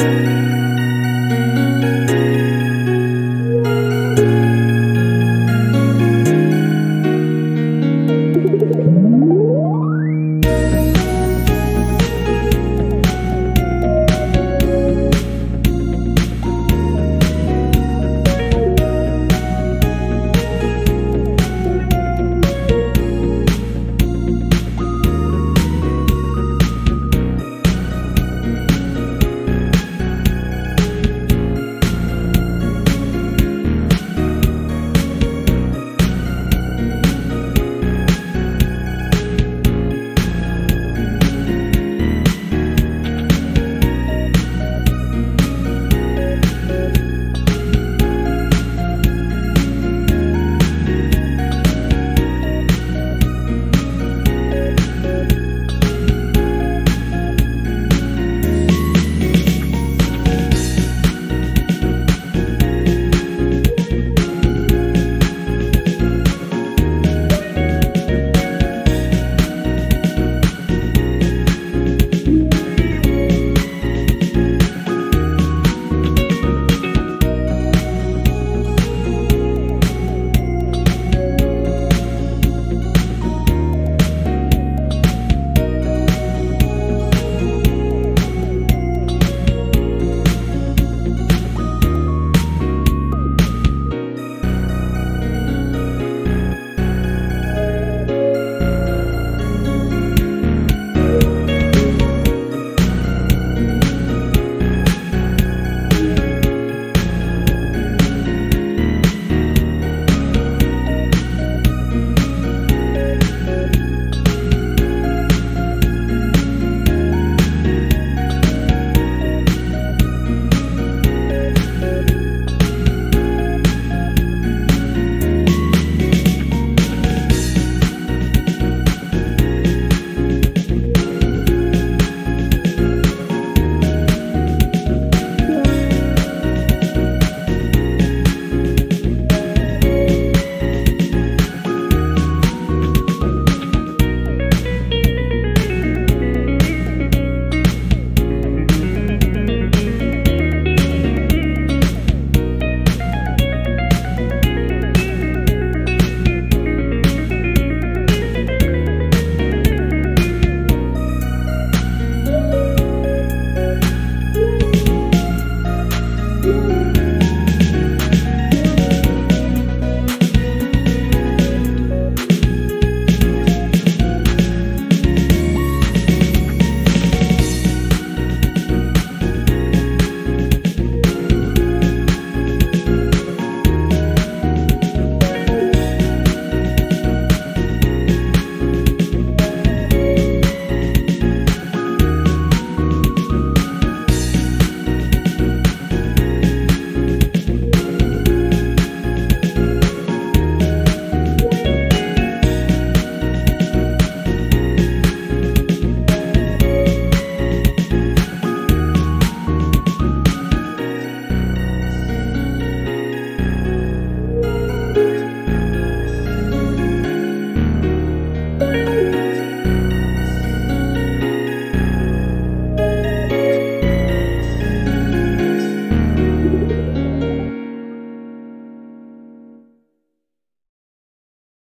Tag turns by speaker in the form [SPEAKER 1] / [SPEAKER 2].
[SPEAKER 1] you